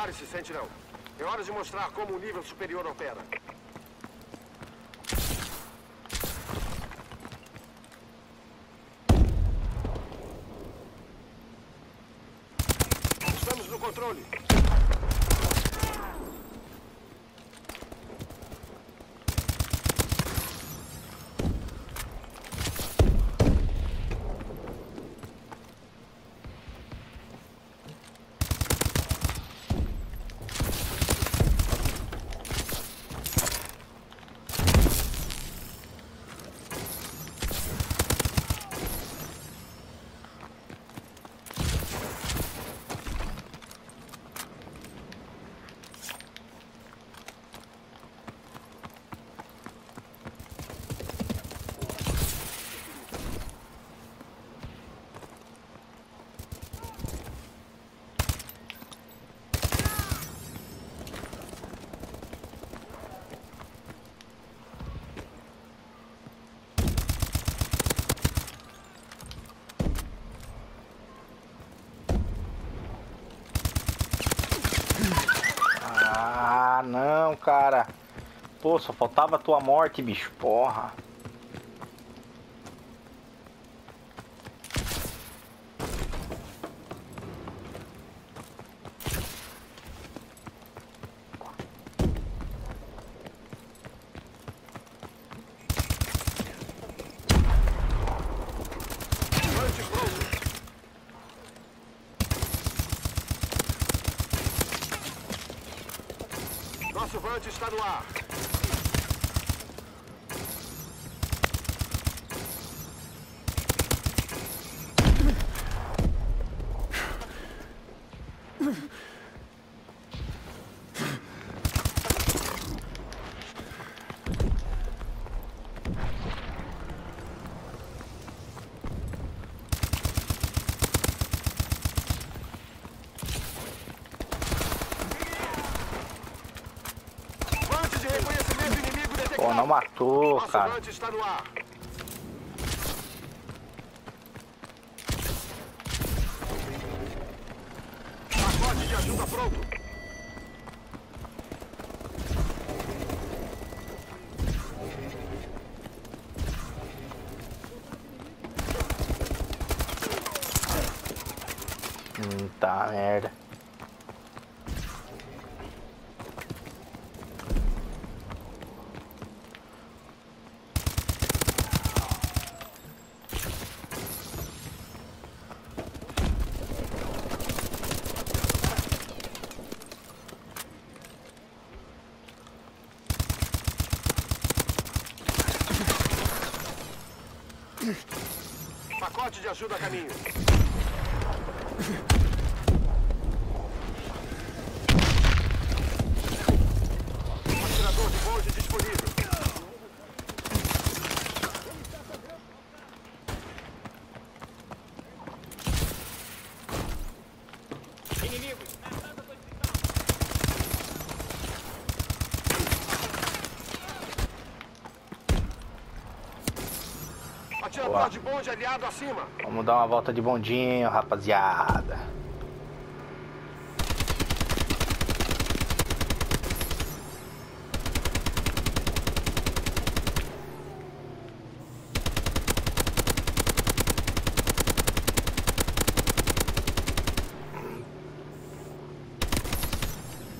Pare-se, Sentinel. É hora de mostrar como o nível superior opera. Estamos no controle. Ah, não, cara. Pô, só faltava a tua morte, bicho. Porra. Nosso Vante está no ar. Vante de reconhecimento inimigo detectado. Pô, não matou, Nosso cara. Está no ar. Pacote de ajuda pronto. Hum, tá merda. Pacote de ajuda a caminho. Atirador de bonde disponível. Atirador Acima. Vamos dar uma volta de bondinho, rapaziada.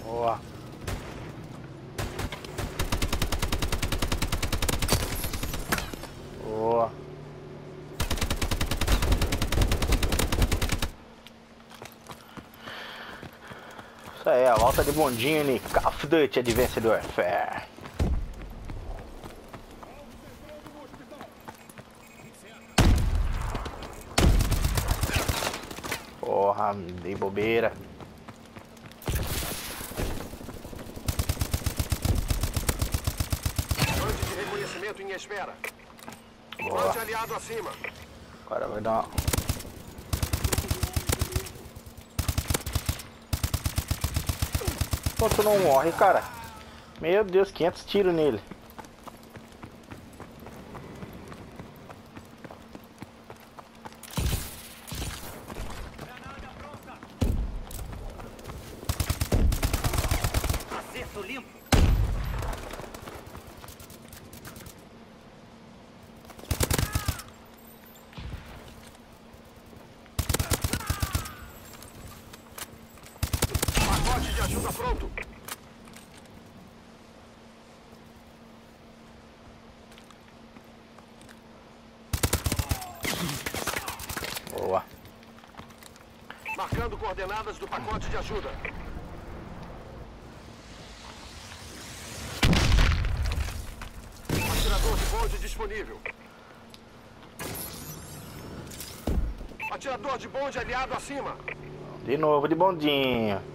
Boa. Boa. Isso aí, a volta de bondinho em Call of Duty Advanced Warfare. Porra, dei bobeira. Vante de reconhecimento em espera. Boa. Vante aliado acima. Agora vai dar uma... Pô, tu não morre, cara. Meu Deus, 500 tiros nele. Certo, limpo. De ajuda pronto. Boa. Marcando coordenadas do pacote de ajuda. Atirador de bonde disponível. Atirador de bonde aliado acima. De novo de bondinho.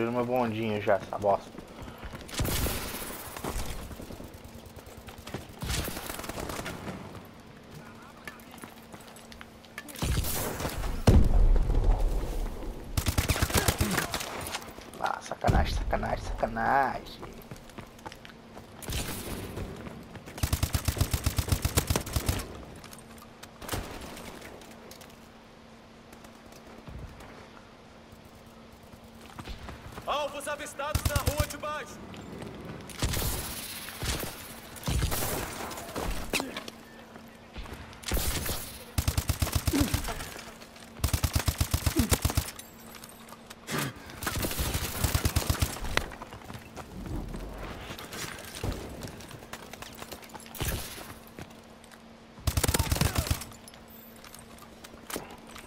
Destruíram meu bondinho já, essa bosta. Ah, sacanagem, sacanagem, sacanagem. Alvos avistados na rua de baixo.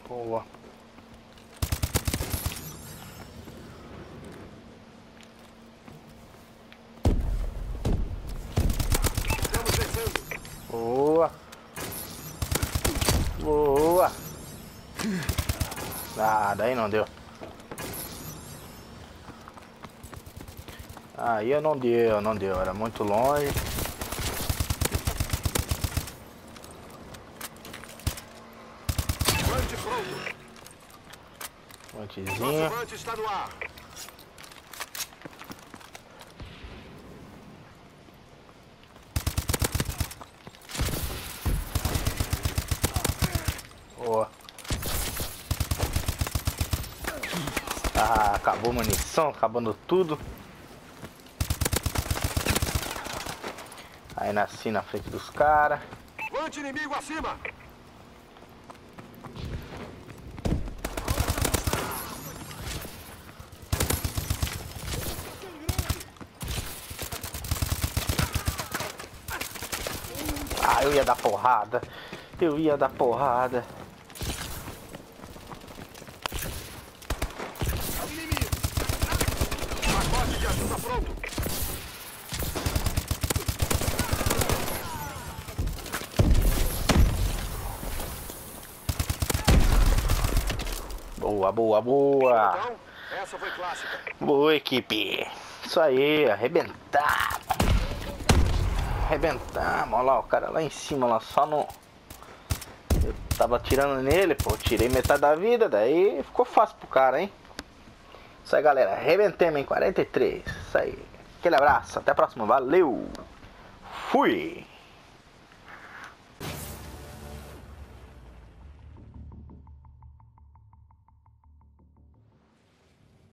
Boa. Estamos vencendo. Boa. Boa. Não deu. Aí eu não deu, não deu. Era muito longe. Vante pronto. Pontezinho. Nosso vante está no ar. Boa. Ah, acabou a munição, acabando tudo. Aí nasci na frente dos caras. Vante inimigo acima. Ah, eu ia dar porrada. Eu ia dar porrada. Pronto. Boa, boa, boa. Então, essa foi clássica. Boa, equipe. Isso aí, arrebentar. Arrebentamos. Olha lá, o cara lá em cima, lá só no. Eu tava atirando nele, pô. Tirei metade da vida, daí ficou fácil pro cara, hein? Isso aí, galera. Arrebentemos em 43 isso aí. Aquele abraço, até a próxima, valeu! Fui!